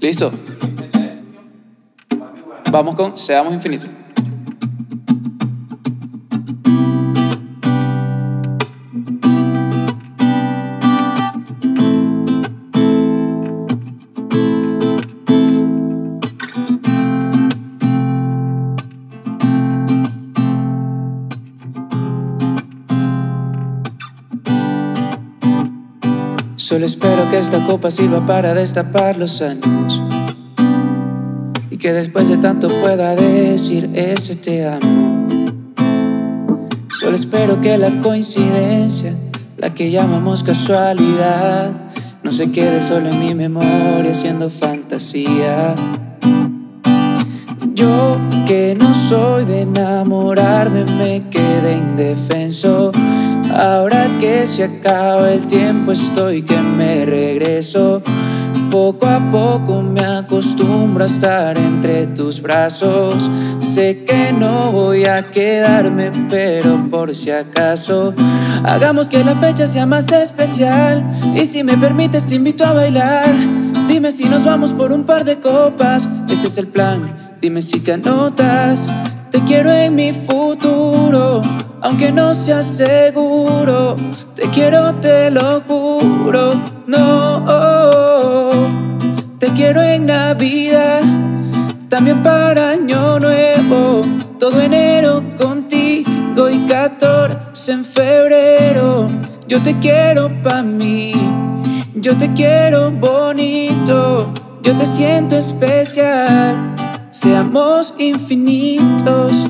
¿Listo? Vamos con Seamos Infinitos. Solo espero que esta copa sirva para destapar los ánimos y que después de tanto pueda decir ese te amo. Solo espero que la coincidencia, la que llamamos casualidad, no se quede solo en mi memoria siendo fantasía. Yo que no soy de enamorarme me quedé indefenso. Ahora que se acaba el tiempo estoy que me regreso. Poco a poco me acostumbro a estar entre tus brazos. Sé que no voy a quedarme, pero por si acaso, hagamos que la fecha sea más especial. Y si me permites, te invito a bailar. Dime si nos vamos por un par de copas. Ese es el plan. Dime si te anotas. Te quiero en mi futuro, aunque no sea seguro. Te quiero, te lo juro. No, te quiero en Navidad, también para Año Nuevo. Todo enero contigo y 14 en febrero. Yo te quiero pa' mí, yo te quiero bonito, yo te siento especial seamos infinitos.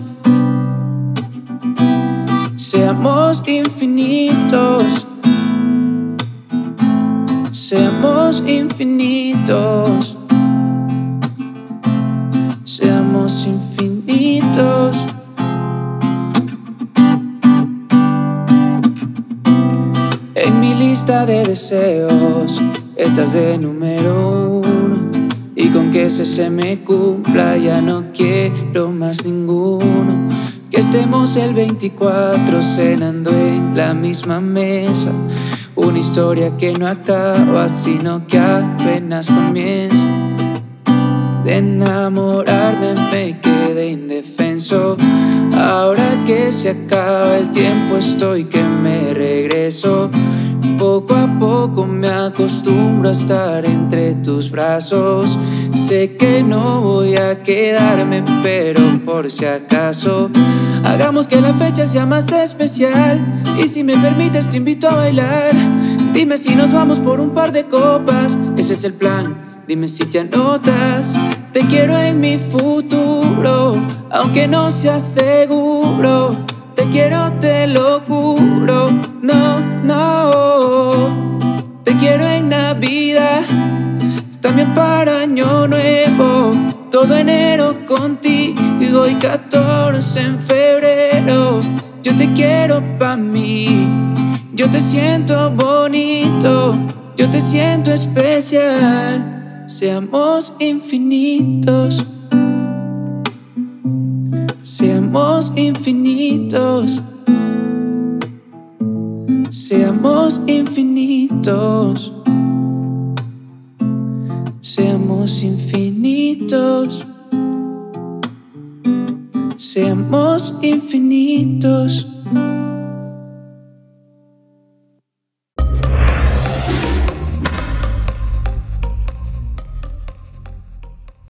Seamos infinitos. Seamos infinitos. Seamos infinitos. En mi lista de deseos estás de número. Y con que ese se me cumpla ya no quiero más ninguno. Que estemos el 24 cenando en la misma mesa. Una historia que no acaba, sino que apenas comienza. De enamorarme me quedé indefenso. Ahora que se acaba el tiempo estoy que me regreso. Poco a poco me acostumbro a estar entre tus brazos. Sé que no voy a quedarme, pero por si acaso, hagamos que la fecha sea más especial. Y si me permites, te invito a bailar. Dime si nos vamos por un par de copas. Ese es el plan. Dime si te anotas. Te quiero en mi futuro, aunque no sea seguro. Te quiero, te lo también para Año Nuevo. Todo enero contigo y 14 en febrero. Yo te quiero pa' mí. Yo te siento bonito. Yo te siento especial. Seamos infinitos. Seamos infinitos. Seamos infinitos. Seamos infinitos. Seamos infinitos.